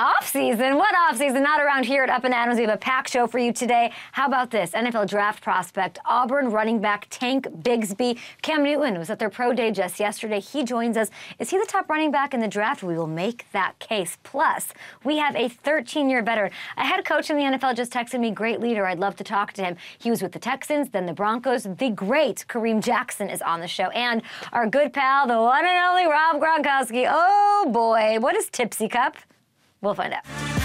Off season? What off season? Not around here at Up and Adams. We have a packed show for you today. How about this? NFL draft prospect, Auburn running back Tank Bigsby. Cam Newton was at their pro day just yesterday. He joins us. Is he the top running back in the draft? We will make that case. Plus, we have a 13 year veteran. A head coach in the NFL just texted me, great leader. I'd love to talk to him. He was with the Texans, then the Broncos. The great Kareem Jackson is on the show. And our good pal, the one and only Rob Gronkowski. Oh boy, what is Tipsy Cup? We'll find out.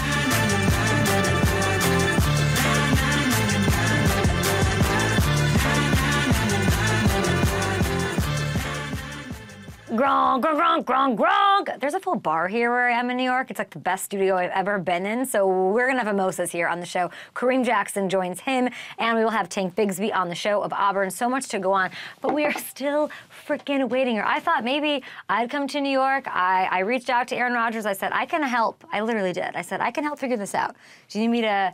Gronk, gronk, gronk, gronk, There's a full bar here where I am in New York. It's like the best studio I've ever been in. So we're going to have mimosas here on the show. Kareem Jackson joins him, and we will have Tank Bigsby on the show of Auburn. So much to go on. But we are still freaking waiting here. I thought maybe I'd come to New York. I, I reached out to Aaron Rodgers. I said, I can help. I literally did. I said, I can help figure this out. Do you need me to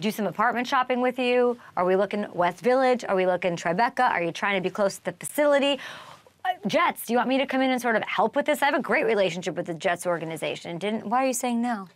do some apartment shopping with you? Are we looking West Village? Are we looking Tribeca? Are you trying to be close to the facility? Jets, do you want me to come in and sort of help with this? I have a great relationship with the Jets organization. Didn't? Why are you saying no?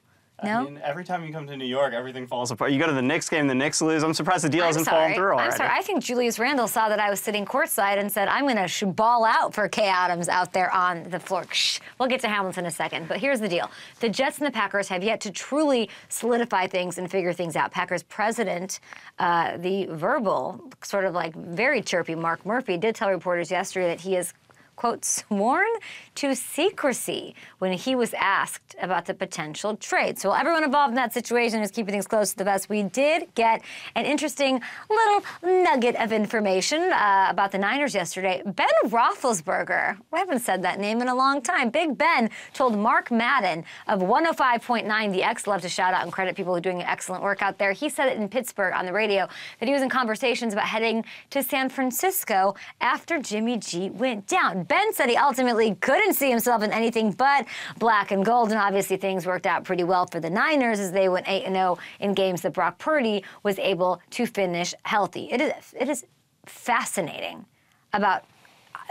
No. I mean, every time you come to New York, everything falls apart. You go to the Knicks game, the Knicks lose. I'm surprised the deal I'm hasn't sorry. fallen through already. I'm sorry. I think Julius Randle saw that I was sitting courtside and said, "I'm going to ball out for Kay Adams out there on the floor." Shh. We'll get to Hamilton in a second, but here's the deal: the Jets and the Packers have yet to truly solidify things and figure things out. Packers president, uh, the verbal, sort of like very chirpy Mark Murphy, did tell reporters yesterday that he is quote, sworn to secrecy when he was asked about the potential trade. So everyone involved in that situation is keeping things close to the vest, we did get an interesting little nugget of information uh, about the Niners yesterday. Ben Roethlisberger, we haven't said that name in a long time. Big Ben told Mark Madden of 105.9, the X, love to shout out and credit people who are doing an excellent work out there. He said it in Pittsburgh on the radio that he was in conversations about heading to San Francisco after Jimmy G went down. Ben said he ultimately couldn't see himself in anything but black and gold, and obviously things worked out pretty well for the Niners as they went 8 0 in games that Brock Purdy was able to finish healthy. It is, it is fascinating about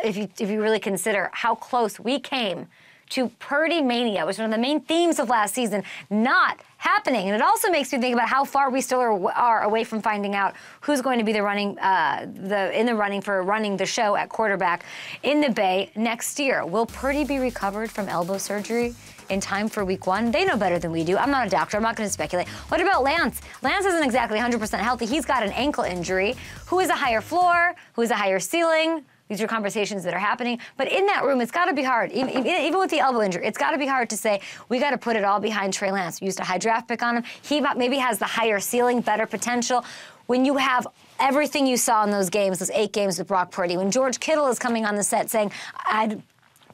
if you, if you really consider how close we came to Purdy mania, which was one of the main themes of last season, not happening. And it also makes me think about how far we still are, are away from finding out who's going to be the running uh, the in the running for running the show at quarterback in the Bay next year. Will Purdy be recovered from elbow surgery? in time for week one? They know better than we do. I'm not a doctor. I'm not going to speculate. What about Lance? Lance isn't exactly 100% healthy. He's got an ankle injury. Who is a higher floor? Who is a higher ceiling? These are conversations that are happening. But in that room, it's got to be hard. Even, even, with the elbow injury, it's got to be hard to say, we got to put it all behind Trey Lance. We used a high draft pick on him. He maybe has the higher ceiling, better potential. When you have everything you saw in those games, those eight games with Brock Purdy, when George Kittle is coming on the set saying, I'd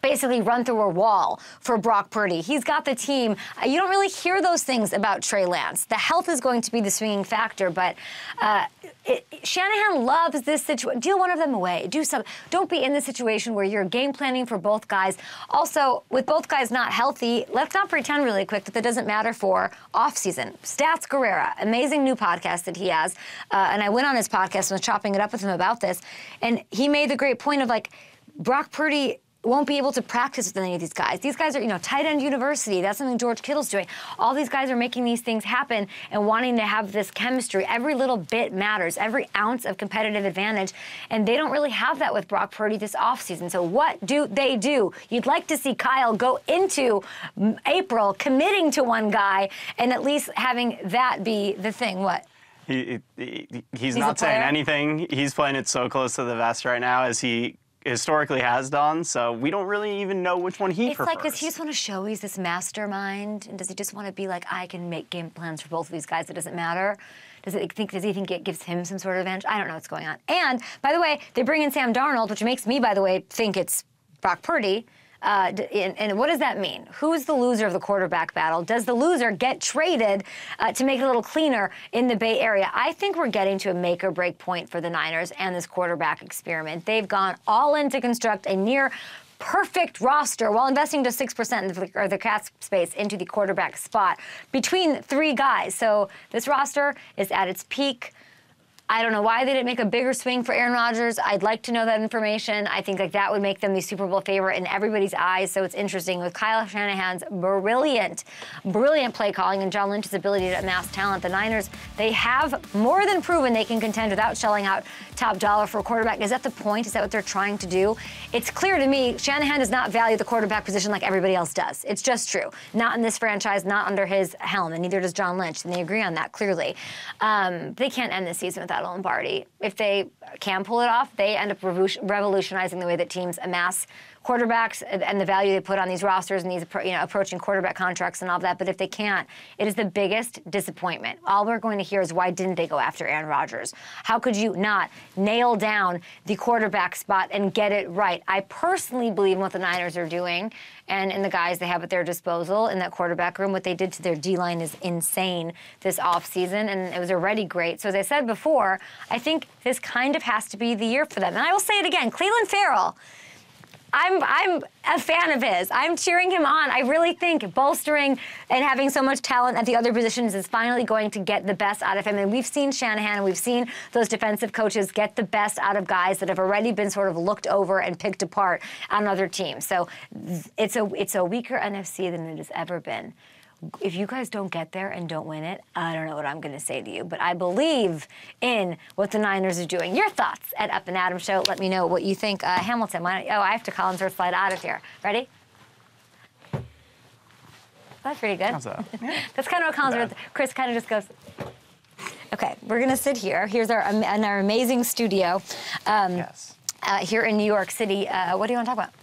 basically run through a wall for Brock Purdy. He's got the team. Uh, you don't really hear those things about Trey Lance. The health is going to be the swinging factor, but uh, it, Shanahan loves this situation. Deal one of them away. Do something. Don't be in the situation where you're game planning for both guys. Also, with both guys not healthy, let's not pretend really quick that that doesn't matter for offseason. Stats Guerrera, amazing new podcast that he has. Uh, and I went on his podcast and was chopping it up with him about this. And he made the great point of like, Brock Purdy won't be able to practice with any of these guys. These guys are, you know, tight end university. That's something George Kittle's doing. All these guys are making these things happen and wanting to have this chemistry. Every little bit matters, every ounce of competitive advantage. And they don't really have that with Brock Purdy this offseason. So what do they do? You'd like to see Kyle go into April committing to one guy and at least having that be the thing. What? He, he, he's, he's not saying anything. He's playing it so close to the vest right now as he historically has done. So we don't really even know which one he it's prefers. like, does he just want to show he's this mastermind, and does he just want to be like, I can make game plans for both of these guys? It doesn't matter. Does it think? Does he think it gives him some sort of advantage? I don't know what's going on. And by the way, they bring in Sam Darnold, which makes me, by the way, think it's Brock Purdy. Uh, and, what does that mean? Who's the loser of the quarterback battle? Does the loser get traded uh, to make it a little cleaner in the Bay Area? I think we're getting to a make or break point for the Niners and this quarterback experiment. They've gone all in to construct a near perfect roster while investing just 6% of the, the cap space into the quarterback spot between three guys. So this roster is at its peak. I don't know why they didn't make a bigger swing for Aaron Rodgers. I'd like to know that information. I think like that would make them the Super Bowl favorite in everybody's eyes. So it's interesting with Kyle Shanahan's brilliant, brilliant play calling and John Lynch's ability to amass talent. The Niners they have more than proven they can contend without shelling out top dollar for a quarterback. Is that the point? Is that what they're trying to do? It's clear to me Shanahan does not value the quarterback position like everybody else does. It's just true. Not in this franchise, not under his helm, and neither does John Lynch. And they agree on that clearly. Um, they can't end the season without Lombardi. If they can pull it off, they end up revolutionizing the way that teams amass quarterbacks and the value they put on these rosters and these you know approaching quarterback contracts and all that. But if they can't, it is the biggest disappointment. All we're going to hear is why didn't they go after Aaron Rodgers? How could you not nail down the quarterback spot and get it right? I personally believe in what the Niners are doing and in the guys they have at their disposal in that quarterback room. What they did to their D line is insane this offseason, and it was already great. So, as I said before, I think this kind of has to be the year for them. And I will say it again Clelin Ferrell I'm I'm a fan of his. I'm cheering him on. I really think bolstering and having so much talent at the other positions is finally going to get the best out of him. And we've seen Shanahan and we've seen those defensive coaches get the best out of guys that have already been sort of looked over and picked apart on other teams. So it's a it's a weaker NFC than it has ever been if you guys don't get there and don't win it, I don't know what I'm going to say to you. But I believe in what the Niners are doing. Your thoughts at Up and Adam Show. Let me know what you think. Uh, Hamilton, why oh, I have to call Collinsworth slide out of here. Ready? That's pretty good. How's That? Yeah. That's kind of what Collinsworth. Chris kind of just goes. Okay, we're gonna sit here. Here's our in our amazing studio. Um, yes. Uh, here in New York City. Uh, what do you want to talk about?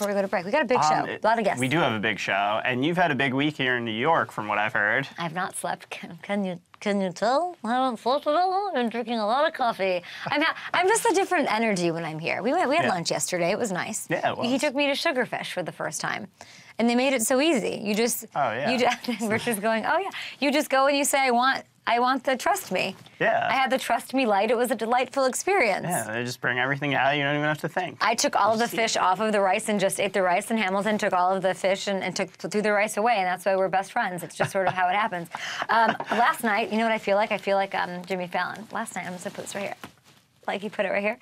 Before we go to break? We got a big show, um, a lot of guests. We do have a big show, and you've had a big week here in New York, from what I've heard. I've not slept. Can, can you can you tell? I haven't slept at all. I've been drinking a lot of coffee. I'm ha- I'm just a different energy when I'm here. We went we had yeah. lunch yesterday. It was nice. Yeah, it was. He took me to Sugarfish for the first time. And they made it so easy. You just, oh yeah. You just, we're just going, oh yeah. You just go and you say, I want I want the trust me. Yeah. I had the trust me light. It was a delightful experience. Yeah, they just bring everything out. You don't even have to think. I took all of the fish off of the rice and just ate the rice, and Hamilton took all of the fish and, and took threw the rice away, and that's why we're best friends. It's just sort of how it happens. Um, last night, you know what I feel like? I feel like um, Jimmy Fallon. Last night, I'm just gonna put this right here. Like he put it right here.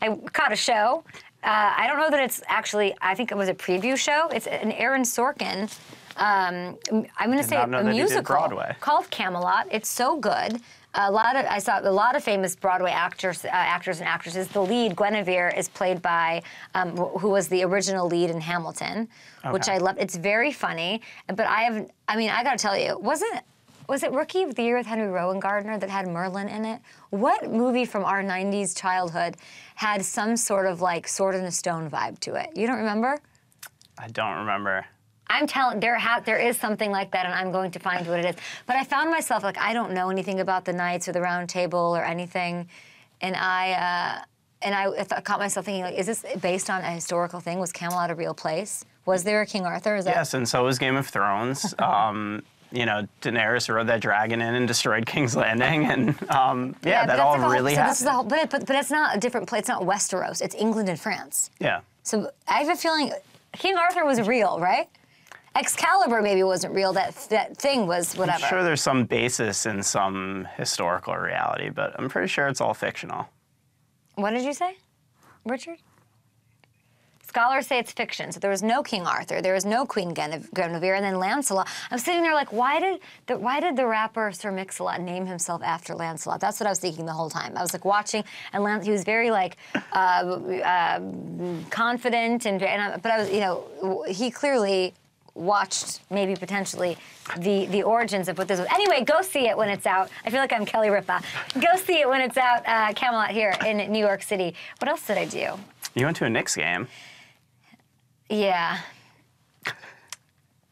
I caught a show. Uh, I don't know that it's actually. I think it was a preview show. It's an Aaron Sorkin um, I'm going to say a musical called Camelot. It's so good. A lot of I saw a lot of famous Broadway actors, uh, actors and actresses. The lead, Guinevere, is played by um, who was the original lead in Hamilton, okay. which I love. It's very funny, but I have. I mean, I got to tell you, wasn't was it Rookie of the Year with Henry Rowengartner that had Merlin in it? What movie from our '90s childhood had some sort of like Sword in a Stone vibe to it? You don't remember? I don't remember. I'm telling there there is something like that, and I'm going to find what it is. But I found myself like I don't know anything about the Knights or the Round Table or anything, and I uh, and I, caught myself thinking like, is this based on a historical thing? Was Camelot a real place? Was there a King Arthur? Is that- yes, and so was Game of Thrones. um, you know, Daenerys rode that dragon in and destroyed King's Landing, and um, yeah, yeah that all like really whole, so happened. This is whole, but, but but it's not a different place. It's not Westeros. It's England and France. Yeah. So I have a feeling King Arthur was real, right? Excalibur maybe wasn't real. That that thing was whatever. I'm sure there's some basis in some historical reality, but I'm pretty sure it's all fictional. What did you say, Richard? Scholars say it's fiction. So there was no King Arthur, there was no Queen Guinevere, and then Lancelot. I'm sitting there like, why did the why did the rapper Sir Mix-a-Lot name himself after Lancelot? That's what I was thinking the whole time. I was like watching, and Lan- he was very like uh, uh, confident, and, and I, but I was, you know, he clearly watched maybe potentially the the origins of what this was. Anyway, go see it when it's out. I feel like I'm Kelly Ripa. Go see it when it's out. Uh, Camelot here in New York City. What else did I do? You went to a Knicks game. Yeah.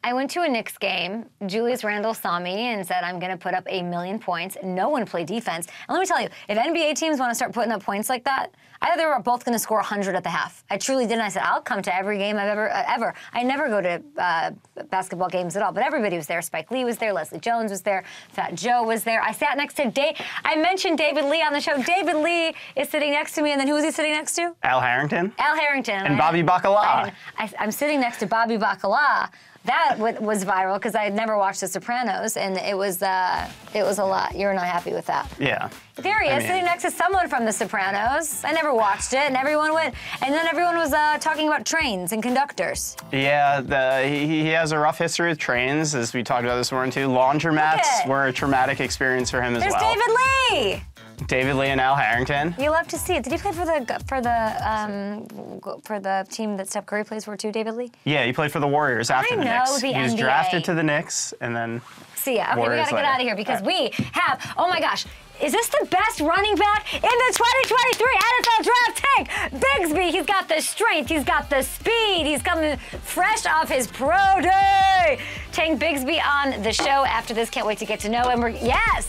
I went to a Knicks game. Julius Randle saw me and said, I'm going to put up a million points. No one played defense. And let me tell you, if NBA teams want to start putting up points like that, I thought they were both going to score 100 at the half. I truly did. And I said, I'll come to every game I've ever, uh, ever. I never go to uh, basketball games at all, but everybody was there. Spike Lee was there. Leslie Jones was there. Fat Joe was there. I sat next to Dave. I mentioned David Lee on the show. David Lee is sitting next to me. And then who was he sitting next to? Al Harrington. Al Harrington. And Bobby Bacala. I, am sitting next to Bobby Bacala that was viral because I had never watched The Sopranos, and it was uh, it was a lot. You're not happy with that. Yeah. There he is, I mean, sitting next to someone from The Sopranos. I never watched it, and everyone went, and then everyone was uh, talking about trains and conductors. Yeah, the, he, he has a rough history with trains, as we talked about this morning too. Laundromats were a traumatic experience for him as There's well. There's David Lee. David Lee and Al Harrington. You love to see it. Did he play for the for the um, for the team that Steph Curry plays for too, David Lee? Yeah, he played for the Warriors after I the know Knicks. The he was drafted to the Knicks and then. See ya. Okay, Warriors we gotta get out of here because we have. Oh my gosh. Is this the best running back in the 2023 NFL draft tank? Bigsby, he's got the strength, he's got the speed, he's coming fresh off his pro day. Tank Bigsby on the show after this. Can't wait to get to know him. We're- Yes.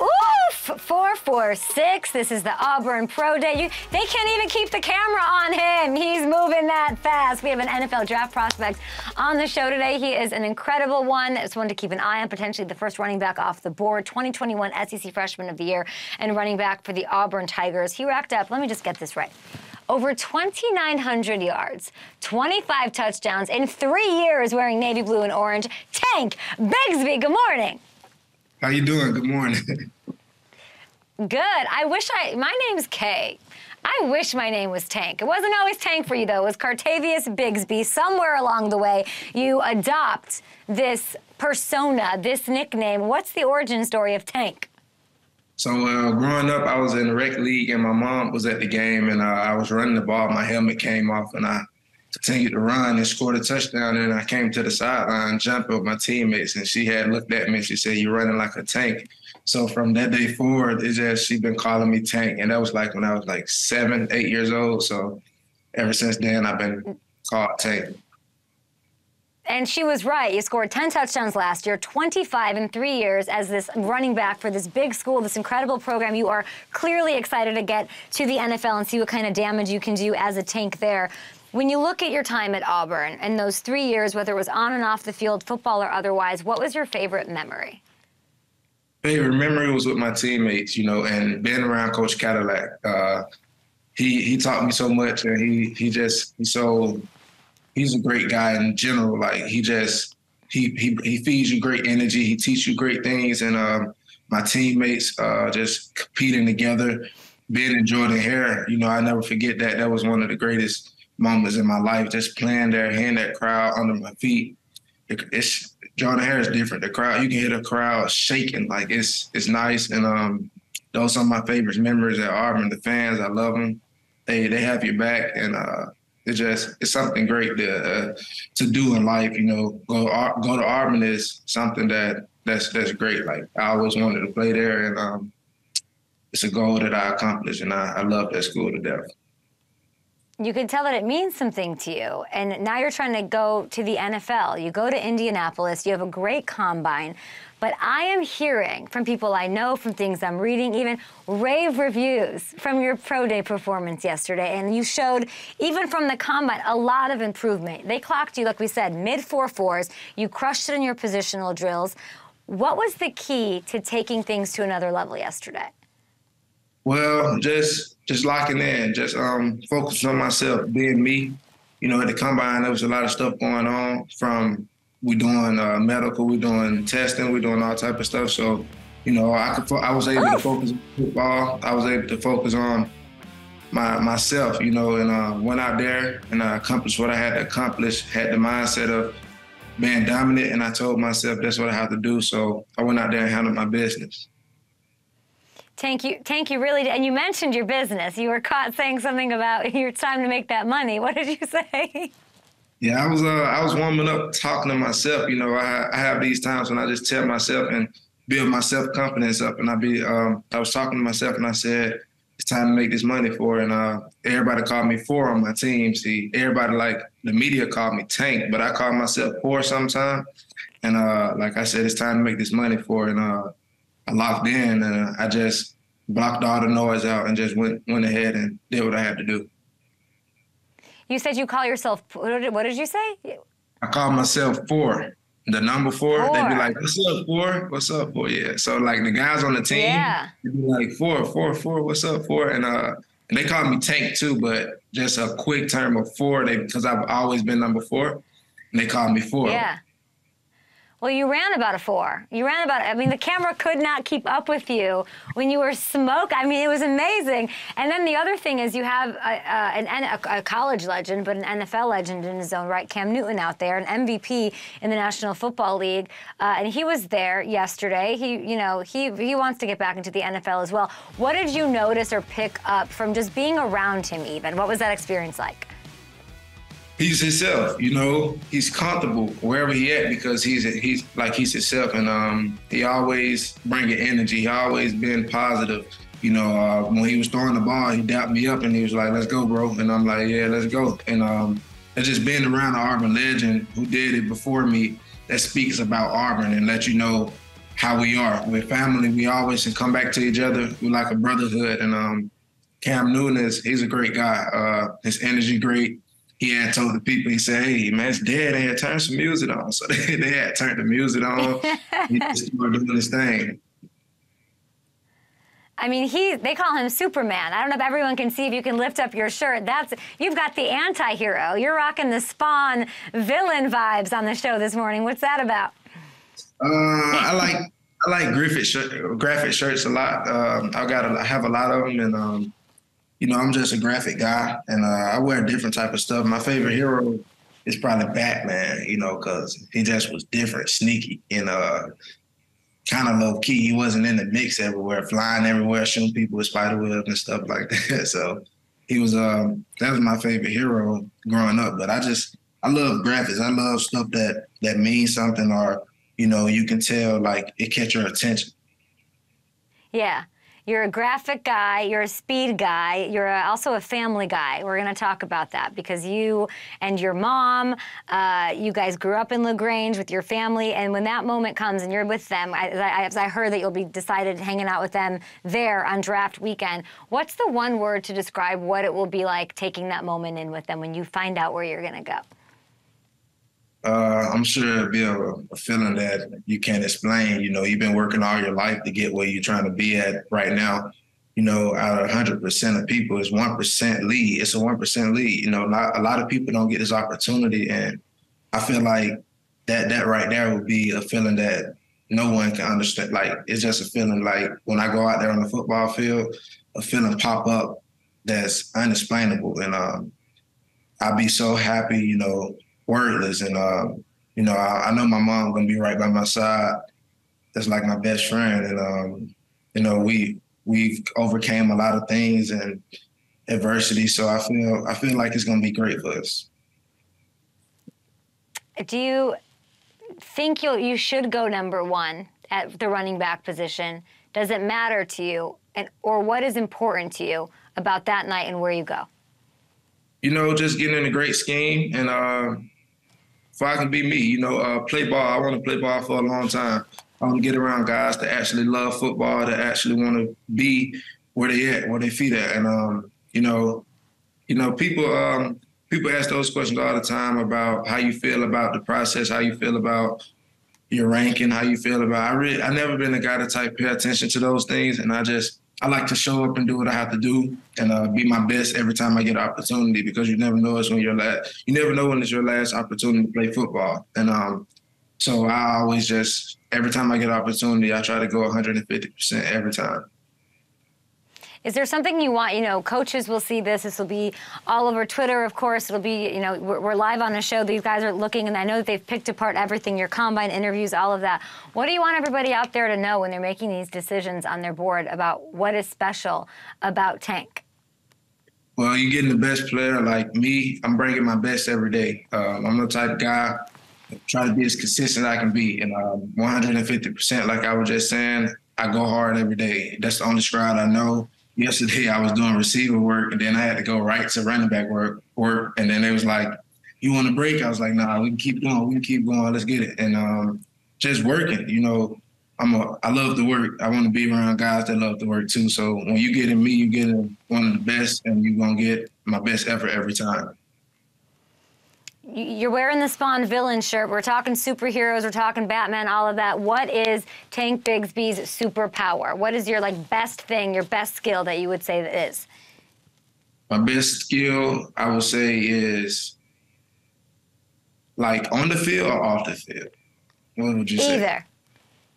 Oof! Four, four, six. This is the Auburn Pro Day. You, they can't even keep the camera on him. He's moving that fast. We have an NFL draft prospect on the show today. He is an incredible one. It's one to keep an eye on. Potentially the first running back off the board. 2021 SEC Freshman of the Year and running back for the Auburn Tigers. He racked up. Let me just get this right. Over 2,900 yards, 25 touchdowns in three years wearing navy blue and orange. Tank Bigsby. Good morning. How you doing? Good morning. Good. I wish I. My name's Kay. I wish my name was Tank. It wasn't always Tank for you though. It was Cartavius Bigsby. Somewhere along the way, you adopt this persona, this nickname. What's the origin story of Tank? so uh, growing up, I was in the rec league, and my mom was at the game, and uh, I was running the ball. My helmet came off, and I continued to run and scored a touchdown. And I came to the sideline, jumped with my teammates, and she had looked at me and she said, "You're running like a tank." So from that day forward, it's just she been calling me Tank, and that was like when I was like seven, eight years old. So ever since then, I've been called Tank. And she was right. You scored 10 touchdowns last year, 25 in three years as this running back for this big school, this incredible program. You are clearly excited to get to the NFL and see what kind of damage you can do as a tank there. When you look at your time at Auburn and those three years, whether it was on and off the field, football or otherwise, what was your favorite memory? favorite memory was with my teammates, you know, and being around Coach Cadillac. Uh, he he taught me so much, and he he just he's so he's a great guy in general. Like he just he he he feeds you great energy. He teaches you great things, and um, my teammates uh, just competing together. Being in Jordan Hare, you know, I never forget that. That was one of the greatest moments in my life. Just playing there, hearing that crowd under my feet. It, it's Jordan Hare is different. The crowd, you can hear the crowd shaking. Like it's it's nice, and um, those are my favorite memories at Auburn. The fans, I love them. They they have your back, and uh, it's just it's something great to uh, to do in life. You know, go go to Auburn is something that that's that's great. Like I always wanted to play there, and um, it's a goal that I accomplished, and I, I love that school to death. You can tell that it means something to you. And now you're trying to go to the NFL. You go to Indianapolis, you have a great combine. But I am hearing from people I know, from things I'm reading, even rave reviews from your pro day performance yesterday. And you showed, even from the combine, a lot of improvement. They clocked you, like we said, mid four fours. You crushed it in your positional drills. What was the key to taking things to another level yesterday? Well, just just locking in, just um focus on myself, being me. You know, at the combine there was a lot of stuff going on from we doing uh, medical, we doing testing, we doing all type of stuff. So, you know, I could I was able to focus on football. I was able to focus on my myself, you know, and uh, went out there and I accomplished what I had to accomplish. Had the mindset of being dominant, and I told myself that's what I have to do. So I went out there and handled my business. Tank, you, Tank, you really did. And you mentioned your business. You were caught saying something about your time to make that money. What did you say? Yeah, I was uh, I was warming up, talking to myself. You know, I, I have these times when I just tell myself and build my self confidence up. And I be um, I was talking to myself and I said, it's time to make this money for. It. And uh, everybody called me four on my team. See, everybody like the media called me Tank, but I call myself four sometime. And uh, like I said, it's time to make this money for. It. And uh, locked in and I just blocked all the noise out and just went went ahead and did what I had to do. You said you call yourself, what did, what did you say? I call myself four. The number four, they Four. be like, "What's up, four? What's up, four?" Yeah. So like the guys on the team, Yeah. they be like, four, four, four. What's up, four? And uh, and they call me Tank too, but just a quick term of four. They because I've always been number four. And they called me four. Yeah. Well, you ran about a four. You ran about, I mean, the camera could not keep up with you when you were smoke. I mean, it was amazing. And then the other thing is you have a, a, an, a, college legend, but an NFL legend in his own right, Cam Newton out there, an MVP in the National Football League. Uh, and he was there yesterday. He, you know, he, he wants to get back into the NFL as well. What did you notice or pick up from just being around him even? What was that experience like? He's himself. You know, he's comfortable wherever he at because he's he's like he's himself, and um, he always bringing energy. He always been positive. You know, uh, when he was throwing the ball, he dapped me up and he was like, "Let's go, bro," and I'm like, "Yeah, let's go." And um, it's just being around an Auburn legend who did it before me that speaks about Auburn and let you know how we are. We're family. We always can come back to each other. We're like a brotherhood. And um, Cam Newton is he's a great guy. Uh, his energy great he had told the people, he said, hey, man, it's dead. They had turned some music on. So they, they had turned the music on. he just started doing his thing. I mean, he they call him Superman. I don't know if everyone can see if you can lift up your shirt. That's you've got the anti-hero. You're rocking the Spawn villain vibes on the show this morning. What's that about? Uh, I like I like graphic shirt, graphic shirts a lot. Um, I got a, I have a lot of them, and um, you know, I'm just a graphic guy and uh, I wear different type of stuff. My favorite hero is probably Batman, you know, because he just was different, sneaky, and uh, kind of low key. He wasn't in the mix everywhere, flying everywhere, shooting people with spider webs and stuff like that. So he was um, that was my favorite hero growing up. But I just I love graphics. I love stuff that that means something or you know you can tell like it catch your attention. Yeah. You're a graphic guy, you're a speed guy, you're a, also a family guy. We're going to talk about that because you and your mom, uh, you guys grew up in LaGrange with your family, and when that moment comes and you're with them, I, I, I heard that you'll be decided hanging out with them there on draft weekend. What's the one word to describe what it will be like taking that moment in with them when you find out where you're going to go? Uh, I'm sure it'll be a, a, feeling that you can't explain. You know, you've been working all your life to get where you're trying to be at right now. You know, out of 100% of people, it's 1% lead. It's a 1% lead. You know, not, a lot of people don't get this opportunity. And I feel like that that right there would be a feeling that no one can understand. Like, it's just a feeling like when I go out there on the football field, a feeling pop up that's unexplainable. And um, I'd be so happy, you know, wordless. And uh, you know, I, I, know my mom gonna be right by my side. That's like my best friend. And um, you know, we we've overcame a lot of things and adversity. So I feel I feel like it's gonna be great for us. Do you think you you should go number one at the running back position? Does it matter to you, and or what is important to you about that night and where you go? You know, just getting in a great scheme and uh, if I can be me, you know, uh, play ball. I want to play ball for a long time. I get around guys that actually love football, that actually want to be where they at, where they feet at. And um, you know, you know, people um, people ask those questions all the time about how you feel about the process, how you feel about your ranking, how you feel about. I really, I never been a guy to type pay attention to those things, and I just I like to show up and do what I have to do and uh, be my best every time I get an opportunity because you never know it's when your last you never know when it's your last opportunity to play football. And um, so I always just every time I get an opportunity, I try to go 150 percent every time. Is there something you want? You know, coaches will see this. This will be all over Twitter, of course. It'll be, you know, we're, we're live on a show. These guys are looking, and I know that they've picked apart everything your combine interviews, all of that. What do you want everybody out there to know when they're making these decisions on their board about what is special about Tank? Well, you're getting the best player like me. I'm bringing my best every day. Um, I'm the type of guy try to be as consistent as I can be, and um, 150%. Like I was just saying, I go hard every day. That's the only stride I know yesterday I was doing receiver work and then I had to go right to running back work work and then it was like, You want a break? I was like, nah, we can keep going, we can keep going, let's get it. And um, just working, you know, I'm a I love to work. I want to be around guys that love to work too. So when you get in me, you get in one of the best and you're gonna get my best effort every time you're wearing the Spawn villain shirt. We're talking superheroes. We're talking Batman. All of that. What is Tank Bigsby's superpower? What is your like best thing, your best skill that you would say that is? My best skill, I would say, is Like on the field or off the field? What would you say? Either.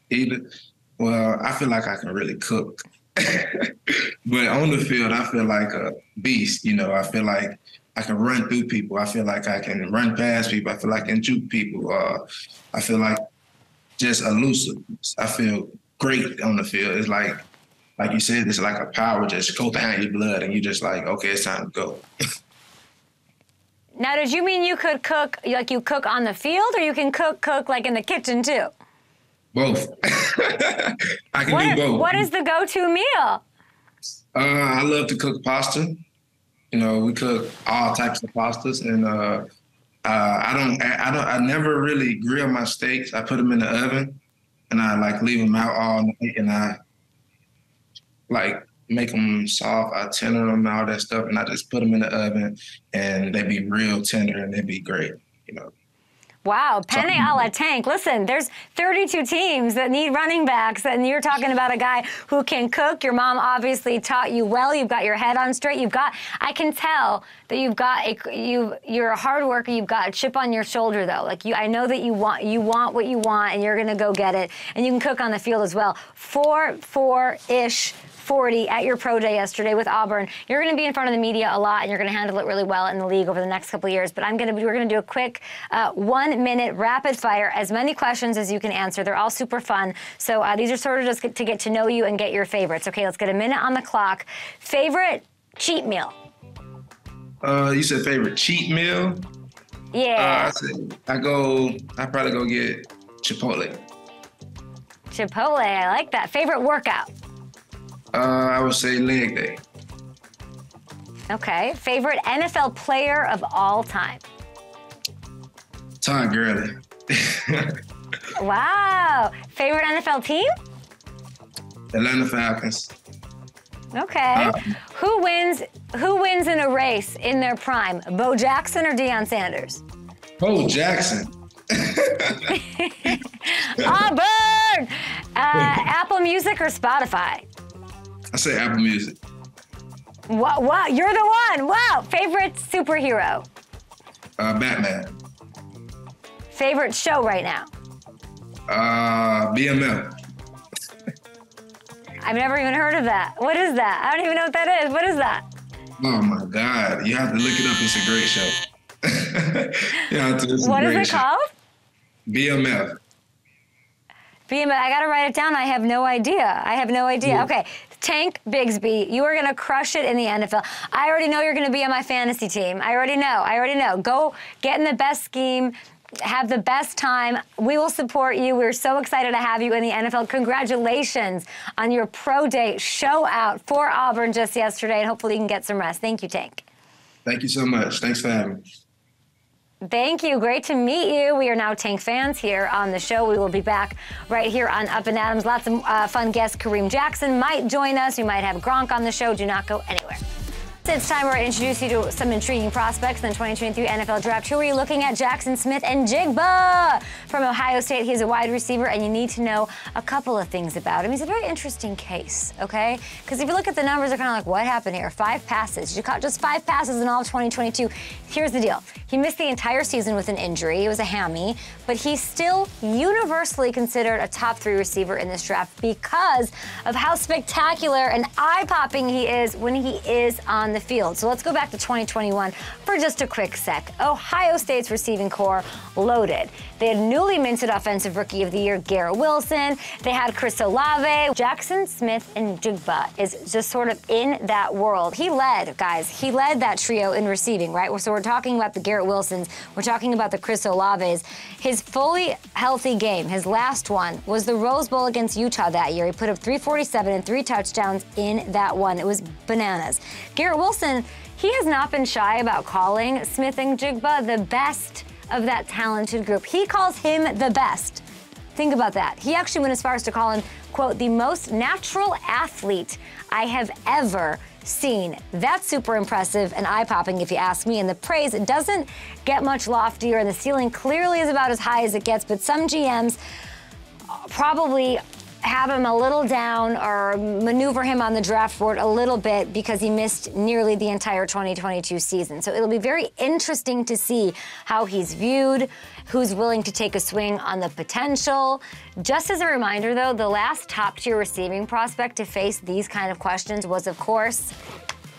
Either. Well, I feel like I can really cook. but on the field, I feel like a beast. You know, I feel like I can run through people. I feel like I can run past people. I feel like I can juke people. Uh, I feel like just elusive. I feel great on the field. It's like, like you said, it's like a power just go down your blood, and you're just like, okay, it's time to go. now, did you mean you could cook like you cook on the field, or you can cook cook like in the kitchen too? Both. I can what, do both. What is the go-to meal? Uh, I love to cook pasta. You know, we cook all types of pastas, and uh, uh, I don't, I don't, I never really grill my steaks. I put them in the oven, and I like leave them out all night, and I like make them soft. I tender them, all that stuff, and I just put them in the oven, and they be real tender, and they be great. You know. Wow, penne a la tank. Listen, there's 32 teams that need running backs, and you're talking about a guy who can cook. Your mom obviously taught you well. You've got your head on straight. You've got. I can tell that you've got a you. You're a hard worker. You've got a chip on your shoulder, though. Like you, I know that you want you want what you want, and you're gonna go get it. And you can cook on the field as well. Four four ish 40 at your pro day yesterday with Auburn. You're going to be in front of the media a lot, and you're going to handle it really well in the league over the next couple of years. But I'm going to we're going to do a quick uh, one minute rapid fire, as many questions as you can answer. They're all super fun. So uh, these are sort of just to get to know you and get your favorites. Okay, let's get a minute on the clock. Favorite cheat meal? Uh, you said favorite cheat meal? Yeah. Uh, I, said, I go. I probably go get Chipotle. Chipotle, I like that. Favorite workout? Uh, I would say leg day. Okay. Favorite NFL player of all time? Todd Gurley. wow. Favorite NFL team? Atlanta Falcons. Okay. Uh, who wins? Who wins in a race in their prime? Bo Jackson or Deion Sanders? Bo Jackson. Auburn. Uh, Apple Music or Spotify? I say Apple Music. Wow, wow, you're the one. Wow. Favorite superhero? Uh, Batman. Favorite show right now? Uh, BML. I've never even heard of that. What is that? I don't even know what that is. What is that? Oh my God. You have to look it up. It's a great show. yeah, it's, what is it show. called? BMF. BMF. I got to write it down. I have no idea. I have no idea. Yeah. Okay. Tank Bigsby, you are going to crush it in the NFL. I already know you're going to be on my fantasy team. I already know. I already know. Go get in the best scheme. Have the best time. We will support you. We're so excited to have you in the NFL. Congratulations on your pro day show out for Auburn just yesterday, and hopefully you can get some rest. Thank you, Tank. Thank you so much. Thanks for having me. Thank you. Great to meet you. We are now Tank fans here on the show. We will be back right here on Up and Adams. Lots of uh, fun guests. Kareem Jackson might join us. We might have Gronk on the show. Do not go anywhere. It's time where I introduce you to some intriguing prospects in the 2023 NFL Draft. Who are you looking at? Jackson Smith-Njigba from Ohio State. He's a wide receiver, and you need to know a couple of things about him. He's a very interesting case, okay? Because if you look at the numbers, they're kind of like, what happened here? Five passes. You caught just five passes in all of 2022. Here's the deal. He missed the entire season with an injury. It was a hammy, but he's still universally considered a top three receiver in this draft because of how spectacular and eye-popping he is when he is on the field. So let's go back to 2021 for just a quick sec. Ohio State's receiving corps loaded. They had newly minted Offensive Rookie of the Year Garrett Wilson. They had Chris Olave. Jackson Smith-Njigba is just sort of in that world. He led, guys. He led that trio in receiving, right? So we're talking about the Garrett Wilsons. We're talking about the Chris Olaves. His fully healthy game, his last one, was the Rose Bowl against Utah that year. He put up 347 and three touchdowns in that one. It was bananas. Garrett Wilson, he has not been shy about calling Smith-Njigba the best of that talented group. He calls him the best. Think about that. He actually went as far as to call him, quote, the most natural athlete I have ever seen. That's super impressive and eye popping, if you ask me. And the praise doesn't get much loftier, and the ceiling clearly is about as high as it gets. But some GMs probably have him a little down or maneuver him on the draft board a little bit because he missed nearly the entire 2022 season. So it'll be very interesting to see how he's viewed, who's willing to take a swing on the potential. Just as a reminder, though, the last top tier receiving prospect to face these kind of questions was, of course,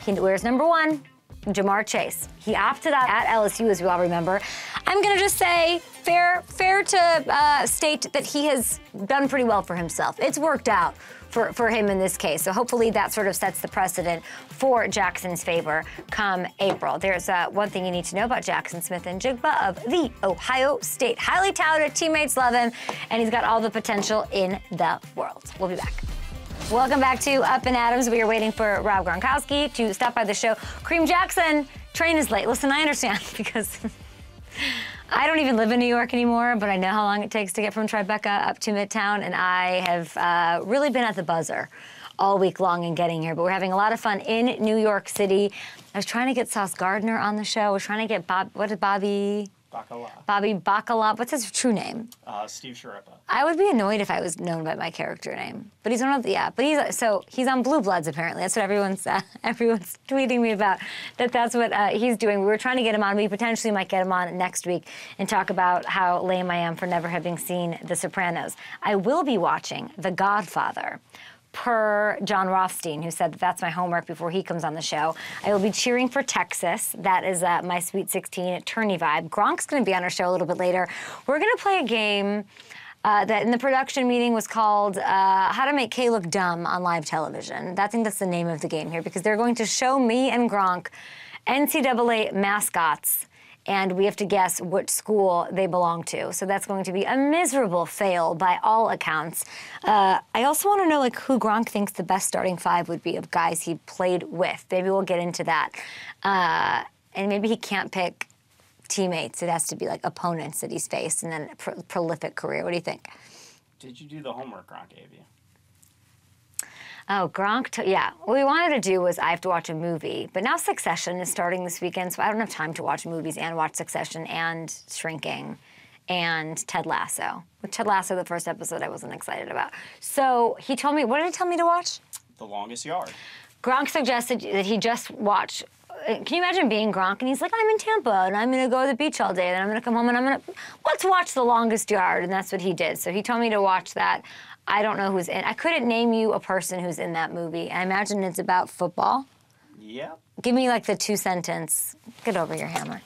he wears number one, Ja'Marr Chase. He opted out at LSU, as we all remember. I'm going to just say, fair, fair to uh, state that he has done pretty well for himself. It's worked out for, for him in this case. So hopefully that sort of sets the precedent for Jackson's favor come April. There's uh, one thing you need to know about Jackson Smith-Njigba of the Ohio State. Highly touted, teammates love him, and he's got all the potential in the world. We'll be back. Welcome back to Up and Adams. We are waiting for Rob Gronkowski to stop by the show. Kareem Jackson, train is late. Listen, I understand because I don't even live in New York anymore, but I know how long it takes to get from Tribeca up to Midtown, and I have uh, really been at the buzzer all week long in getting here. But we're having a lot of fun in New York City. I was trying to get Sauce Gardner on the show. I was trying to get Bob. What did Bobby? Bacala. Bobby Bacala. What's his true name? Uh, Steve Schirripa. I would be annoyed if I was known by my character name. But he's one of the yeah. But he's so he's on Blue Bloods apparently. That's what everyone's uh, everyone's tweeting me about. That that's what uh, he's doing. We were trying to get him on. We potentially might get him on next week and talk about how lame I am for never having seen The Sopranos. I will be watching The Godfather per John Rothstein, who said that that's my homework before he comes on the show. I will be cheering for Texas. That is uh, my Sweet 16 attorney vibe. Gronk's going to be on our show a little bit later. We're going to play a game. Uh, that in the production meeting was called uh, How to Make Kay Look Dumb on Live Television. I think that's the name of the game here because they're going to show me and Gronk NCAA mascots and we have to guess which school they belong to. So that's going to be a miserable fail by all accounts. Uh, I also want to know like who Gronk thinks the best starting five would be of guys he played with. Maybe we'll get into that. Uh, and maybe he can't pick teammates. It has to be like opponents that he's faced, and then a pro- prolific career. What do you think? Did you do the homework Gronk gave you? Oh, Gronk. T- yeah. What we wanted to do was I have to watch a movie, but now Succession is starting this weekend, so I don't have time to watch movies and watch Succession and Shrinking and Ted Lasso. With Ted Lasso, the first episode I wasn't excited about. So he told me, what did he tell me to watch? The longest yard. Gronk suggested that he just watch. uh, Can you imagine being Gronk and he's like, I'm in Tampa and I'm gonna go to the beach all day and I'm gonna come home and I'm gonna let's watch The Longest Yard and that's what he did. So he told me to watch that. I don't know who's in. I couldn't name you a person who's in that movie. I imagine it's about football. Yeah. Give me like the two sentence. Get over your hammer.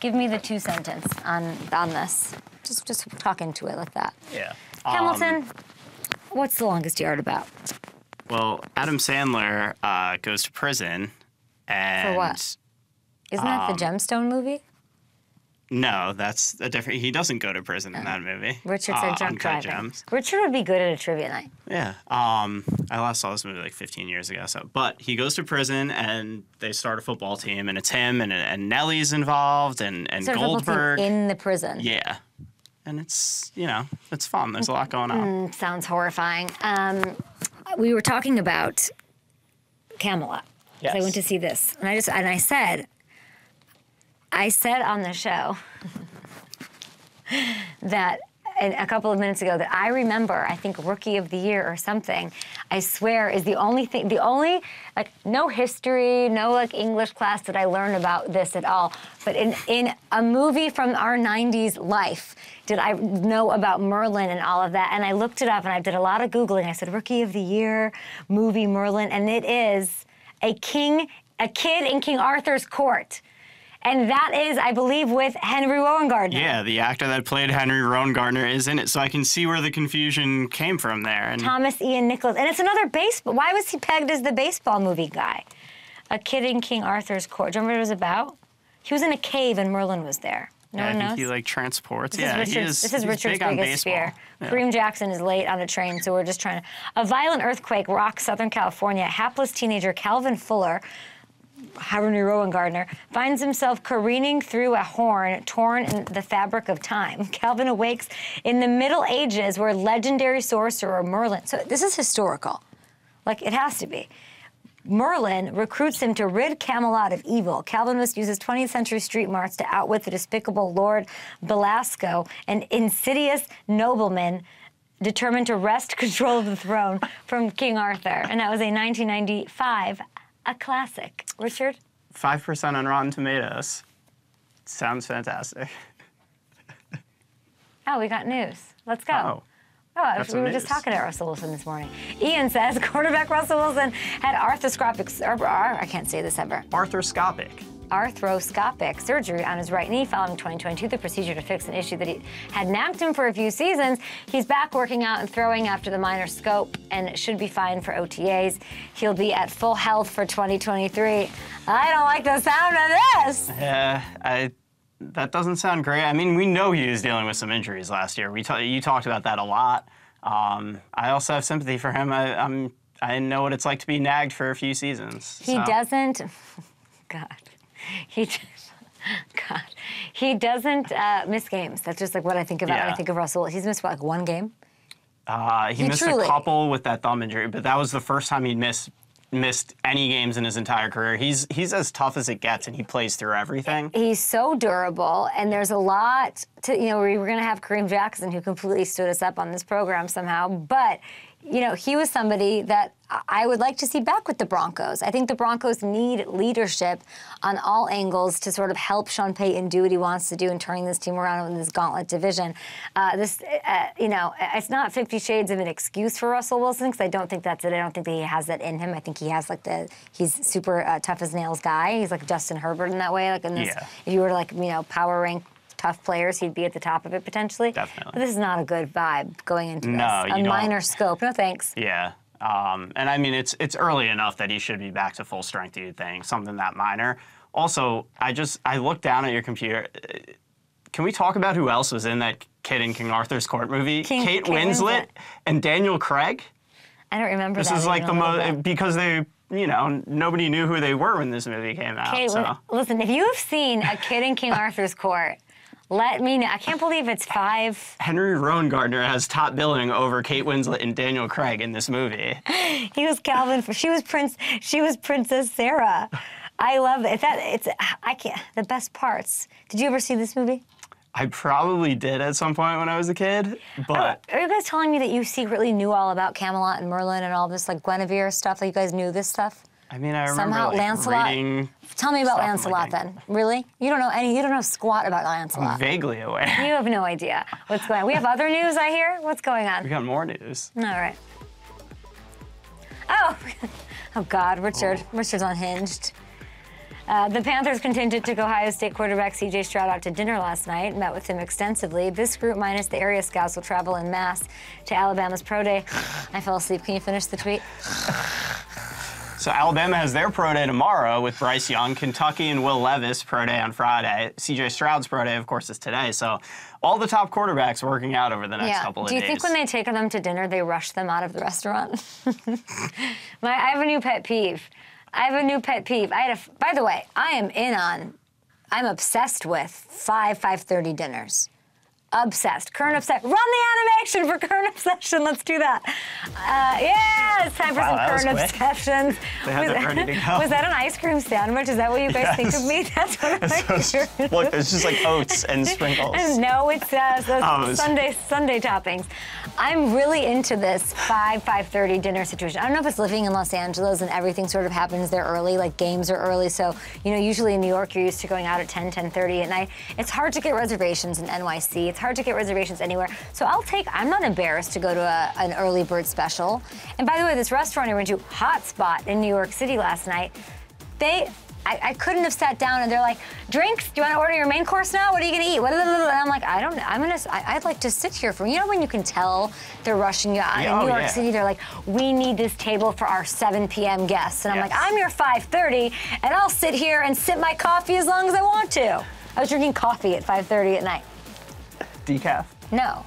Give me the two sentence on on this. Just just talk into it like that. Yeah. Hamilton, what's the longest yard about? Well, Adam Sandler uh, goes to prison, and what? Isn't that the Gemstone movie? No, that's a different. He doesn't go to prison in that movie. Richard uh, said drunk Uncut driving. Gems. Richard would be good at a trivia night. Yeah. Um, I last saw this movie like 15 years ago. So, but he goes to prison, and they start a football team, and it's him, and and Nelly's involved, and and Sort of football team Goldberg. in the prison. yeah. And it's you know it's fun. There's a lot going on. Sounds horrifying. Um, we were talking about Camelot. 'cause I Yes. went to see this, and I just and I said, I said on the show that a couple of minutes ago that I remember, I think rookie of the year or something, I swear is the only thing, the only, like, no history, no, like, English class that I learned about this at all. But in, in a movie from our 90s life, did I know about Merlin and all of that. And I looked it up and I did a lot of Googling. I said, rookie of the year, movie Merlin. And it is a king, a kid in King Arthur's court. And that is, I believe, with Henry Rowengartner. Yeah, the actor that played Henry Rowengartner is in it, so I can see where the confusion came from there. And Thomas Ian Nicholas. And it's another baseball. Why was he pegged as the baseball movie guy? A kid in King Arthur's court. Do you remember what it was about? He was in a cave and Merlin was there. No yeah, I one think knows. he like transports. This yeah, is he is. this is Richard's big biggest fear. Yeah. Kareem Jackson is late on a train, so we're just trying to. A violent earthquake rocks Southern California. Hapless teenager Calvin Fuller, Henry Rowengartner, finds himself careening through a horn torn in the fabric of time. Calvin awakes in the Middle Ages where legendary sorcerer Merlin. So this is historical. Like, it has to be. Merlin recruits him to rid Camelot of evil. Calvin must use his 20th century street smarts to outwit the despicable Lord Belasco, an insidious nobleman determined to wrest control of the throne from King Arthur, and that was a 1995, a classic. Richard? 5% on Rotten Tomatoes. Sounds fantastic. Oh, we got news. Let's go. Oh. Oh, I we were just talking to Russell Wilson this morning. Ian says quarterback Russell Wilson had arthroscopic, er, or, or, I can't say this ever, Arthroscopic. Arthroscopic surgery on his right knee following 2022, the procedure to fix an issue that he had nagged him for a few seasons. He's back working out and throwing after the minor scope and should be fine for OTAs. He'll be at full health for 2023. I don't like the sound of this. Yeah, I. That doesn't sound great. I mean, we know he was dealing with some injuries last year. We ta- you talked about that a lot. Um, I also have sympathy for him. I, I'm I know what it's like to be nagged for a few seasons. He so. doesn't. God, he. just- God, he doesn't uh, miss games. That's just like what I think about when I think of Russell. He's missed what, like one game. Uh, he, He missed truly- a couple with that thumb injury, but that was the first time he'd missed missed any games in his entire career. He's he's as tough as it gets, and he plays through everything. He's so durable, and there's a lot to you know. We were going to have Kareem Jackson, who completely stood us up on this program somehow, but you know he was somebody that I- would like to see back with the Broncos. I think the Broncos need leadership on all angles to sort of help Sean Payton do what he wants to do in turning this team around in this gauntlet division. Uh, this, uh, you know, it's not Fifty Shades of an excuse for Russell Wilson because I don't think that's it. I don't think that he has that in him. I think he has like the he's super uh, tough as nails guy. He's like Justin Herbert in that way. Like in this, Yeah. if you were to like you know power rank tough players, he'd be at the top of it potentially. Definitely. But this is not a good vibe going into No, this. you a minor scope. No thanks. Yeah. Um, and I mean, it's it's early enough that he should be back to full strength. You'd think something that minor. Also, I just I looked down at your computer. Can we talk about who else was in that Kid in King Arthur's Court movie? King- Kate, Kate Winslet, Winslet. and Daniel Craig. I don't remember This is like the most because they, you know, nobody knew who they were when this movie came out. Kate, so. Listen, if you have seen a kid in King Arthur's court, let me know. I can't believe it's five. Henry Rowengartner has top billing over Kate Winslet and Daniel Craig in this movie. He was Calvin. She was Prince. She was Princess Sarah. I love it. That it's. I can't. The best parts. Did you ever see this movie? I probably did at some point when I was a kid, but Are you guys telling me that you secretly knew all about Camelot and Merlin and all this like Guinevere stuff? Like you guys knew this stuff? I mean, I remember Somehow like, Lancelot- reading Tell me about Lancelot then. Really? You don't know any. You don't know squat about I'm Lancelot. vaguely aware. You have no idea what's going on. We have other news. I hear. What's going on? We got more news. All right. Oh, oh God, Richard. Richard's unhinged. Uh, the Panthers contingent took Ohio State quarterback C.J. Stroud out to dinner last night, met with him extensively. This group, minus the area scouts, will travel in mass to Alabama's pro day. I fell asleep. Can you finish the tweet? So Alabama has their pro day tomorrow with Bryce Young, Kentucky and Will Levis pro day on Friday. CJ Stroud's pro day, of course, is today. So all the top quarterbacks working out over the next couple of days. Do you days. think when they take them to dinner, they rush them out of the restaurant? My, I have a new pet peeve. I have a new pet peeve. I had a. By the way, I am in on. I'm obsessed with five 5:30 dinners. Obsessed. Current obsession. Run the animation for current obsession. Let's do that. Uh, yeah, it's time for Wow, some current obsessions. They was, that to go. was that an ice cream sandwich? Is that what you guys think of me? That's what I'm hear. Look, it's just like oats and sprinkles. No, it's uh, was- sundae sundae toppings. I'm really into this five five thirty dinner situation. I don't know if it's living in Los Angeles and everything sort of happens there early, like games are early. So you know, usually in New York, you're used to going out at 10, 10:30 at night. It's hard to get reservations in NYC. It's hard to get reservations anywhere. So I'll take. I'm not embarrassed to go to a, an early bird special. And by the way, this restaurant I went to, Hot Spot in New York City last night, they. I, I couldn't have sat down and they're like, drinks? Do you want to order your main course now? What are you gonna eat? What And I'm like, I don't. Know, I'm gonna. I, I'd like to sit here for. You know when you can tell they're rushing you out Yeah, in oh, New York yeah. City. They're like, we need this table for our 7 p.m. guests, and I'm Yes. like, I'm your 5:30, and I'll sit here and sip my coffee as long as I want to. I was drinking coffee at 5:30 at night. Decaf. No,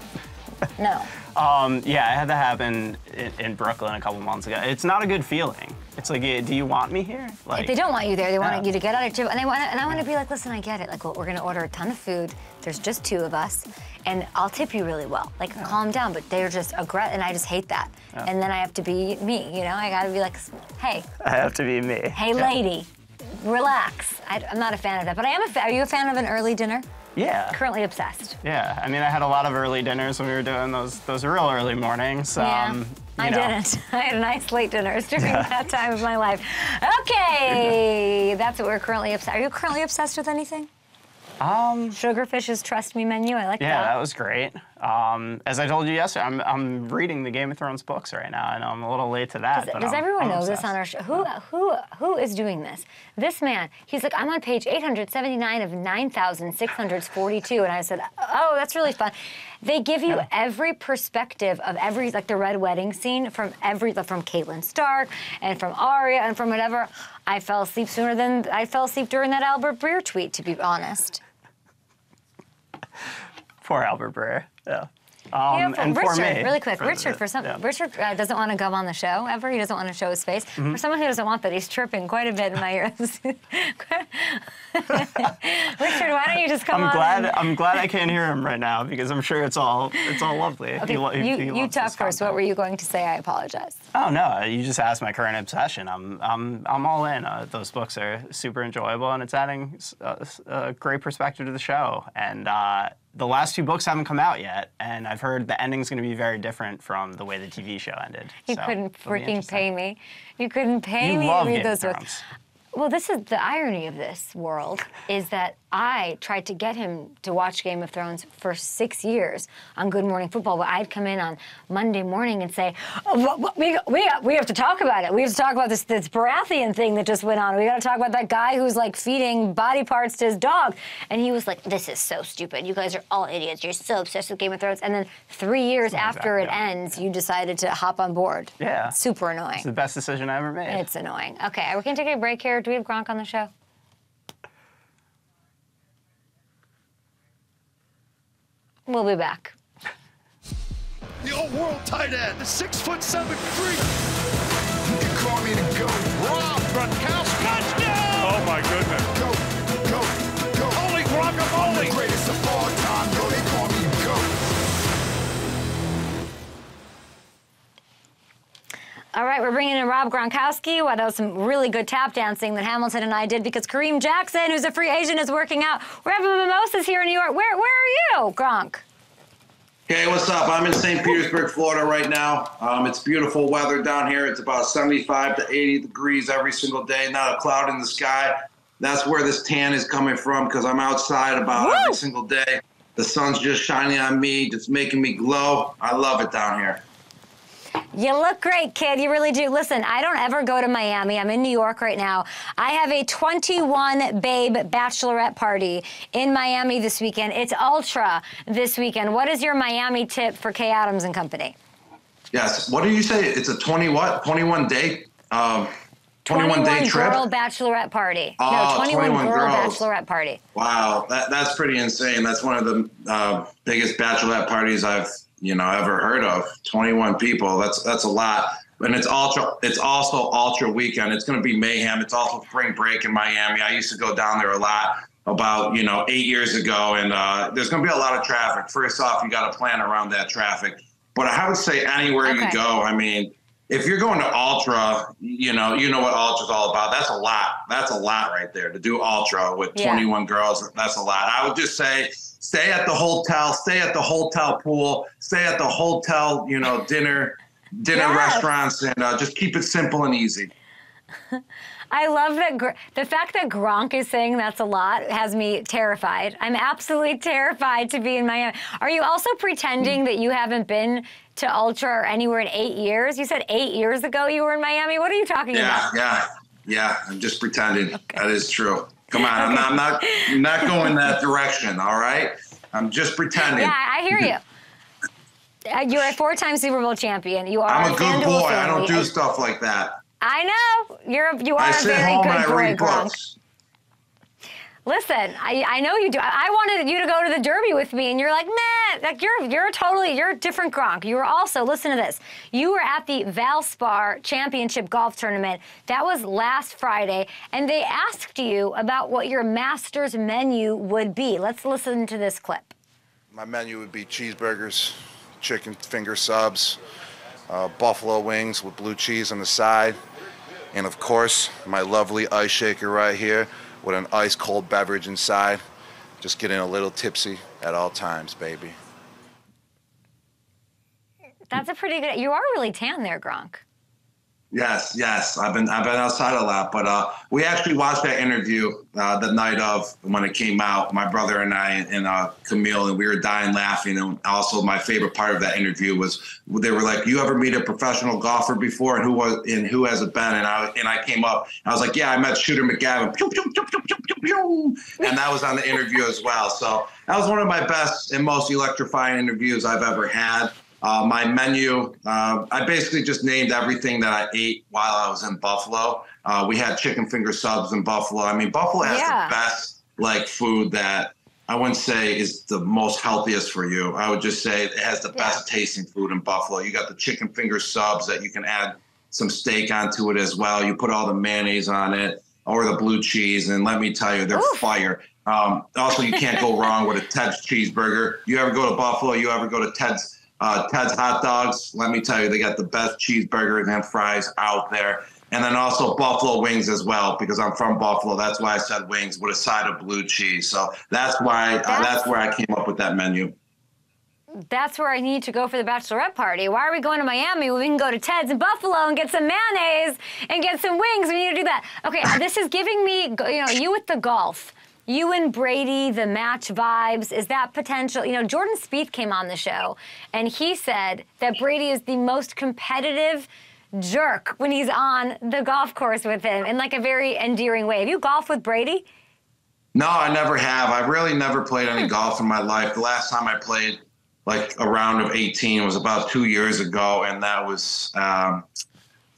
no. Um, yeah, I had that happen in, in Brooklyn a couple months ago. It's not a good feeling. It's like, do you want me here? Like, they don't want you there. They want Yeah. you to get out of jail. And I want and I want to be like, listen, I get it. Like, well, we're gonna order a ton of food. There's just two of us, and I'll tip you really well. Like, calm down. But they're just aggressive, and I just hate that. And then I have to be me. You know, I gotta be like, hey, I have to be me. hey, lady, relax. I, am not a fan of that. But I am a fan. Are you a fan of an early dinner? Yeah. Currently obsessed. Yeah. I mean, I had a lot of early dinners when we were doing those those real early mornings. Yeah. Um, I know. didn't. I had nice late dinners during that time of my life. Okay, that's what we're currently obsessed. Are you currently obsessed with anything? Um, Sugarfish's Trust Me menu. I like yeah, that. Yeah, that was great. Um, as I told you yesterday, I'm, I'm reading the Game of Thrones books right now. and I'm a little late to that. Does, but does everyone I'm know this on our show? Who, who, who is doing this? This man, he's like, I'm on page 879 of 9,642. And I said, oh, that's really fun. They give you Yeah. every perspective of every, like the Red Wedding scene from every, from Catelyn Stark and from Arya and from whatever. I fell asleep sooner than I fell asleep during that Albert Breer tweet, to be honest. Poor Albert Breer. Yeah. You Um, know, and Richard, for me, really quick, for Richard, the- for some, yeah. Richard uh, doesn't want to come on the show ever. He doesn't want to show his face. Mm-hmm. For someone who doesn't want that, he's chirping quite a bit in my ears. Richard, why don't you just come I'm on? glad. and- I'm glad I can't hear him right now because I'm sure it's all it's all lovely. Okay, He he- you, he you talk first. What were you going to say? I apologize. Oh no, you just asked my current obsession. I'm I'm I'm all in. Uh, those books are super enjoyable, and it's adding a, uh, s- a great perspective to the show. And uh, the last two books haven't come out yet, and I've heard the ending's going to be very different from the way the TV show ended. You So couldn't freaking pay me. You couldn't pay You me to read those books. Well, this is the irony of this world is that I tried to get him to watch Game of Thrones for six years on Good Morning Football, but I'd come in on Monday morning and say, oh, we, we, we have to talk about it. We have to talk about this, this Baratheon thing that just went on. We got to talk about that guy who's like feeding body parts to his dog. And he was like, this is so stupid. You guys are all idiots. You're so obsessed with Game of Thrones. And then three years after it ends, you decided to hop on board. Yeah. Super annoying. It's the best decision I ever made. It's annoying. Okay, we can take a break here. Do we have Gronk on the show? We'll be back. The old world tight end, the six foot seven freak. You can call me the GOAT. Rob Gronkowski. Touchdown! Oh my goodness. Go, go, go. Holy I'm the greatest of All right, we're bringing in Rob Gronkowski. Wow, that was some really good tap dancing that Hamilton and I did because Kareem Jackson, who's a free agent, is working out. We're having mimosas here in New York. Where, where are you, Gronk? Hey, what's up? I'm in St. Petersburg, Florida right now. Um, it's beautiful weather down here. It's about 75 to 80 degrees every single day, not a cloud in the sky. That's where this tan is coming from because I'm outside about Woo! every single day. The sun's just shining on me, just making me glow. I love it down here. You look great, kid. You really do. Listen, I don't ever go to Miami. I'm in New York right now. I have a 21 babe bachelorette party in Miami this weekend. It's ultra this weekend. What is your Miami tip for Kay Adams and Company? Yes. What do you say? It's a 20 what? 21 day? Um, 21 day trip? girl bachelorette party. Oh, no, 21, 21 girl girls. bachelorette party. Wow, that, that's pretty insane. That's one of the uh, biggest bachelorette parties I've you know ever heard of. Twenty one people. That's that's a lot. And it's ultra. It's also ultra weekend. It's going to be mayhem. It's also spring break in Miami. I used to go down there a lot about you know eight years ago, and uh, there's going to be a lot of traffic. First off, you got to plan around that traffic. But I would say anywhere Okay. you go, I mean, if you're going to ultra, you know, you know what ultra's all about. That's a lot. That's a lot right there to do ultra with Yeah. 21 girls. That's a lot. I would just say stay at the hotel, stay at the hotel pool, stay at the hotel, you know, dinner, dinner Yes. restaurants, and uh, just keep it simple and easy. I love that. Gr- the fact that Gronk is saying that's a lot has me terrified. I'm absolutely terrified to be in Miami. Are you also pretending that you haven't been to Ultra or anywhere in eight years? You said eight years ago you were in Miami. What are you talking Yeah, about? yeah, yeah. Yeah. I'm just pretending. That is true. Come on, I'm not, I'm not, I'm not going that direction. All right, I'm just pretending. Yeah, I hear you. Uh, You're a four-time Super Bowl champion. You are I'm a good FanDuel boy. I don't do stuff like that. I know you're. A, you are I a sit very home good and boy, Gronk. Listen, I, I know you do. I I wanted you to go to the Derby with me, and you're like, nah. Like you're you're totally you're a different Gronk. You were also listen to this. You were at the Valspar Championship Golf Tournament. That was last Friday, and they asked you about what your Masters menu would be. Let's listen to this clip. My menu would be cheeseburgers, chicken finger subs, uh, buffalo wings with blue cheese on the side, and of course, my lovely ice shaker right here with an ice cold beverage inside. just getting a little tipsy at all times, baby. That's a pretty good. You are really tan there, Gronk. Yes, yes. I've been I've been outside a lot, but uh, we actually watched that interview uh, the night of when it came out. My brother and I and uh, Camille, and we were dying laughing. And also, my favorite part of that interview was they were like, "You ever meet a professional golfer before? And who was and who has it been?" And I and I came up. I was like, "Yeah, I met Shooter McGavin." Pew, pew, pew, pew, pew, pew, pew. And that was on the interview as well. So that was one of my best and most electrifying interviews I've ever had. Uh, my menu, uh, I basically just named everything that I ate while I was in Buffalo. Uh, we had chicken finger subs in Buffalo. I mean, Buffalo has Yeah. the best like food that I wouldn't say is the most healthiest for you. I would just say it has the Yeah. best tasting food in Buffalo. You got the chicken finger subs that you can add some steak onto it as well. You put all the mayonnaise on it or the blue cheese, and let me tell you, they're Oof. fire. Um, also, you can't go wrong with a Ted's cheeseburger. You ever go to Buffalo? You ever go to Ted's uh, Ted's hot dogs? Let me tell you, they got the best cheeseburgers and fries out there. And then also Buffalo wings as well, because I'm from Buffalo. That's why I said wings with a side of blue cheese. So that's why uh, That's- that's where I came up with that menu. That's where I need to go for the bachelorette party. Why are we going to Miami when we can go to Ted's in Buffalo and get some mayonnaise and get some wings? We need to do that. Okay, uh, this is giving me, you know, you with the golf. You and Brady, the match vibes, is that potential? You know, Jordan Spieth came on the show and he said that Brady is the most competitive jerk when he's on the golf course with him in like a very endearing way. Have you golfed with Brady? No, I never have. I've really never played any golf in my life. The last time I played like a round of 18 was about two years ago, and that was um,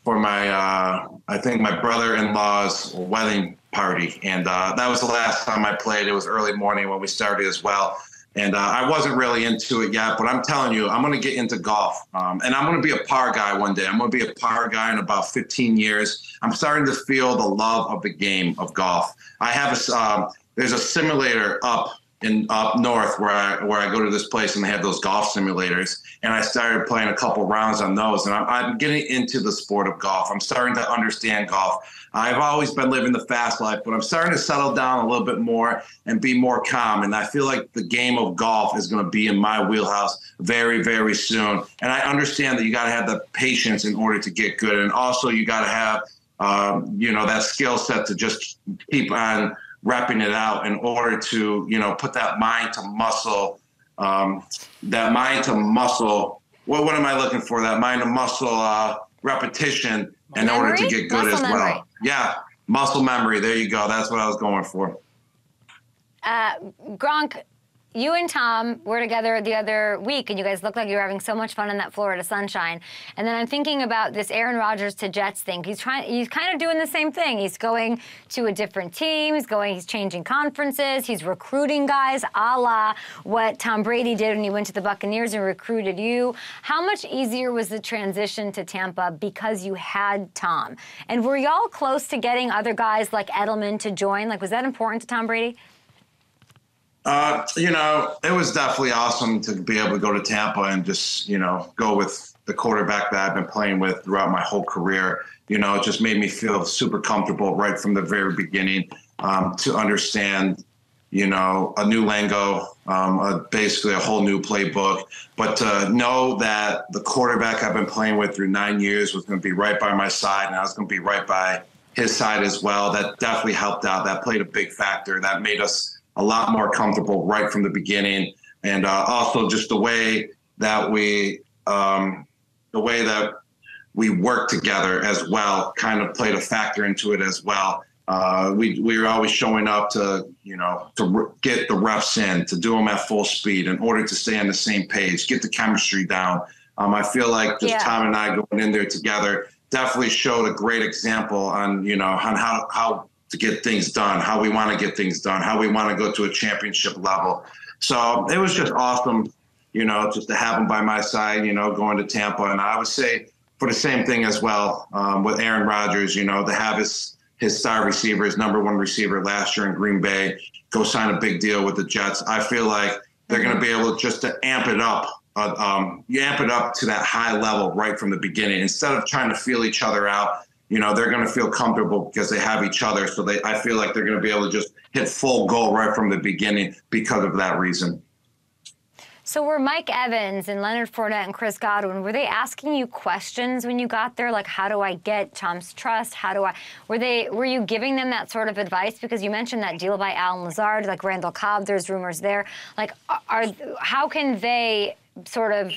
for my, uh, I think my brother-in-law's wedding party, and uh, that was the last time I played. It was early morning when we started as well, and uh, I wasn't really into it yet. But I'm telling you, I'm going to get into golf, um, and I'm going to be a par guy one day. I'm going to be a par guy in about 15 years. I'm starting to feel the love of the game of golf. I have a um, there's a simulator up in up north where I where I go to this place and they have those golf simulators. And I started playing a couple rounds on those, and I'm, I'm getting into the sport of golf. I'm starting to understand golf. I've always been living the fast life, but I'm starting to settle down a little bit more and be more calm. And I feel like the game of golf is going to be in my wheelhouse very, very soon. And I understand that you got to have the patience in order to get good, and also you got to have um, you know that skill set to just keep on repping it out in order to you know put that mind to muscle um, that mind to muscle what, what am i looking for? That mind to muscle uh, repetition in order to get good Muscle as memory. well yeah muscle memory. There you go. That's what i was going for. Uh, Gronk, you and Tom were together the other week, and you guys looked like you were having so much fun in that Florida sunshine. And then I'm thinking about this Aaron Rodgers to Jets thing. He's trying. He's kind of doing the same thing. He's going to a different team. He's going. He's changing conferences. He's recruiting guys, a la what Tom Brady did when he went to the Buccaneers and recruited you. How much easier was the transition to Tampa because you had Tom? And were y'all close to getting other guys like Edelman to join? Like, was that important to Tom Brady? Uh, you know, it was definitely awesome to be able to go to Tampa and just, you know, go with the quarterback that I've been playing with throughout my whole career. You know, it just made me feel super comfortable right from the very beginning um, to understand, you know, a new lingo, um, basically a whole new playbook. But to know that the quarterback I've been playing with through nine years was going to be right by my side and I was going to be right by his side as well, that definitely helped out. That played a big factor. That made us a lot more comfortable right from the beginning, and uh, also just the way that we, um, the way that we work together as well, kind of played a factor into it as well. Uh, we we were always showing up to you know to r- get the reps in, to do them at full speed in order to stay on the same page, get the chemistry down. Um, I feel like just Yeah. Tom and I going in there together definitely showed a great example on you know on how how to get things done, how we want to get things done, how we want to go to a championship level. So it was just awesome, you know, just to have him by my side, you know, going to Tampa. And I would say for the same thing as well um, with Aaron Rodgers, you know, to have his his star receiver, his number one receiver last year in Green Bay, go sign a big deal with the Jets. I feel like they're going to be able just to amp it up. Uh, um, you amp it up to that high level right from the beginning instead of trying to feel each other out you know they're going to feel comfortable because they have each other so they i feel like they're going to be able to just hit full goal right from the beginning because of that reason. So were Mike Evans and Leonard Fournette and Chris Godwin, were they asking you questions when you got there? Like, how do I get Tom's trust? How do I, were they, were you giving them that sort of advice? Because you mentioned that deal by Allen Lazard, like Randall Cobb, there's rumors there. Like, are, how can they sort of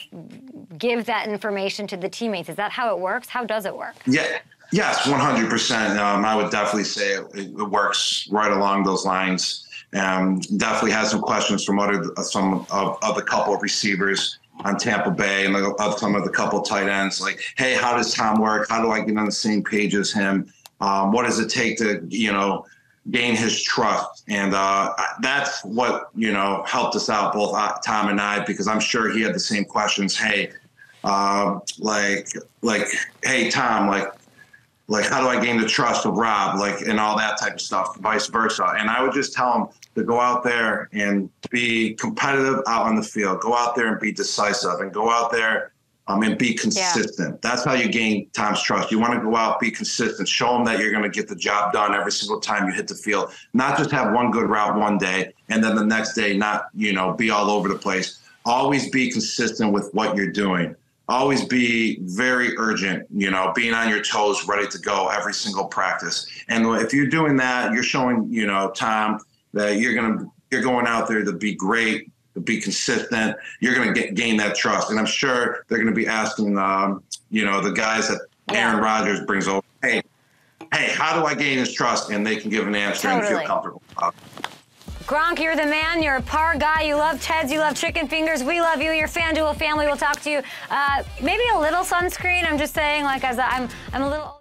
give that information to the teammates? Is that how it works? How does it work? Yeah. Yes, 100%. Um, I would definitely say it, it works right along those lines. Um, definitely has some questions from other some of, of the couple of receivers on Tampa Bay and of some of the couple tight ends. Like, hey, how does Tom work? How do I get on the same page as him? Um, what does it take to you know gain his trust? And uh, that's what you know helped us out, both uh, Tom and I, because I'm sure he had the same questions. Hey, uh, like like hey Tom, like like how do I gain the trust of Rob, like and all that type of stuff, vice versa. And I would just tell him to go out there and be competitive out on the field, go out there and be decisive, and go out there um, and be consistent. Yeah. That's how you gain Tom's trust. You want to go out, be consistent, show him that you're going to get the job done every single time you hit the field. Not just have one good route one day and then the next day not, you know, be all over the place. Always be consistent with what you're doing always be very urgent, you know, being on your toes, ready to go every single practice. And if you're doing that, you're showing, you know, Tom that you're going to, you're going out there to be great, to be consistent. You're going to get, gain that trust. And I'm sure they're going to be asking, um, you know, the guys that Aaron Rodgers brings over, hey, hey, how do I gain his trust? And they can give an answer totally. and feel comfortable. Gronk, you're the man. You're a par guy. You love Teds. You love chicken fingers. We love you. Your FanDuel family will talk to you. Uh, maybe a little sunscreen. I'm just saying, like, as I'm, I'm a little.